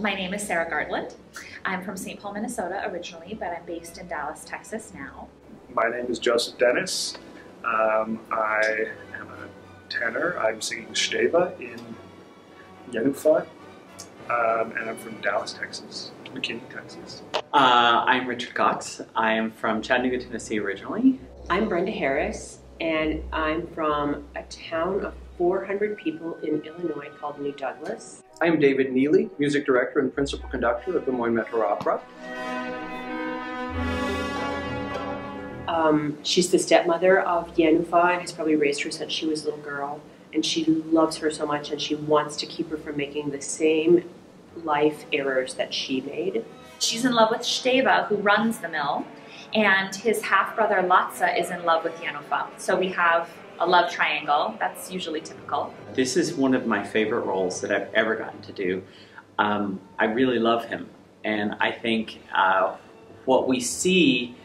my name is Sara Gartland. I'm from St. Paul, Minnesota originally, but I'm based in Dallas, Texas now. My name is Joseph Dennis. Um, I am a tenor. I'm singing Steva in Jenufa, um, and I'm from Dallas, Texas, McKinney, Texas. Uh, I'm Richard Cox. I am from Chattanooga, Tennessee originally. I'm Brenda Harris, and I'm from a town of 400 people in Illinois called New Douglas. I'm David Neely, music director and principal conductor of Des Moines Metro Opera. Um, she's the stepmother of Jenufa and has probably raised her since she was a little girl. And she loves her so much and she wants to keep her from making the same life errors that she made. She's in love with Steva, who runs the mill, and his half brother Laca is in love with Jenufa. So we have a love triangle. That's usually typical. This is one of my favorite roles that I've ever gotten to do. Um, I really love him, and I think uh, what we see,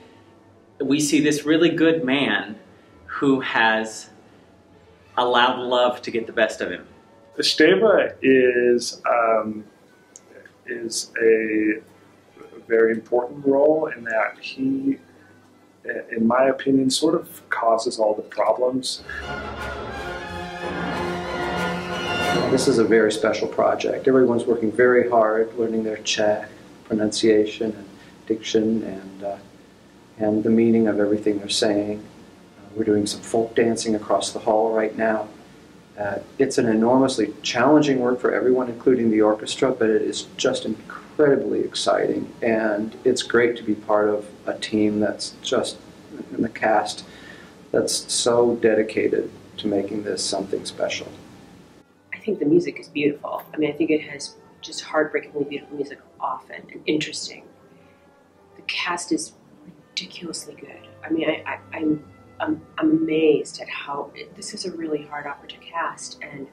we see this really good man who has allowed love to get the best of him. Steva is um, is a very important role in that he in my opinion, sort of causes all the problems. This is a very special project. Everyone's working very hard, learning their Czech pronunciation and diction and, uh, and the meaning of everything they're saying. Uh, we're doing some folk dancing across the hall right now. Uh, it's an enormously challenging work for everyone, including the orchestra, but it is just incredibly exciting. And it's great to be part of a team that's just in the cast that's so dedicated to making this something special. I think the music is beautiful. I mean, I think it has just heartbreakingly beautiful music often and interesting. The cast is ridiculously good. I mean, I, I, I'm I'm, I'm amazed at how this is a really hard opera to cast, and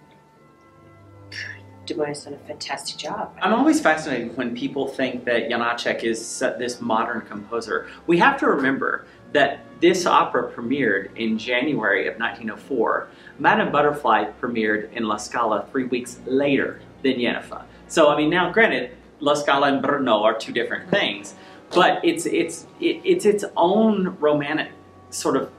has done a fantastic job. I'm always fascinated when people think that Janacek is this modern composer. We have to remember that this opera premiered in January of 1904. Madame Butterfly premiered in La Scala three weeks later than Jenufa. So, I mean, now granted, La Scala and Brno are two different things, but it's, it's, it, it's its own romantic sort of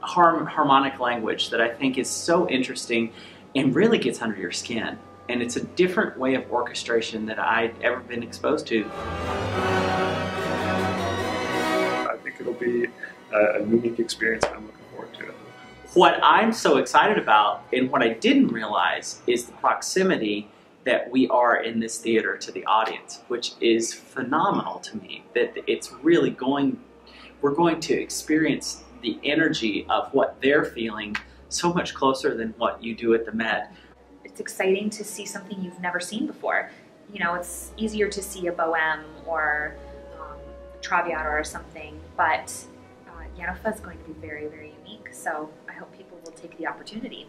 harm, harmonic language that I think is so interesting and really gets under your skin. And it's a different way of orchestration that I'd ever been exposed to. I think it'll be a, a unique experience I'm looking forward to. What I'm so excited about and what I didn't realize is the proximity that we are in this theater to the audience, which is phenomenal to me. That it's really going, we're going to experience the energy of what they're feeling so much closer than what you do at the Met. It's exciting to see something you've never seen before. You know, it's easier to see a Bohème or um, Traviata or something, but uh, Jenufa is going to be very, very unique. So I hope people will take the opportunity.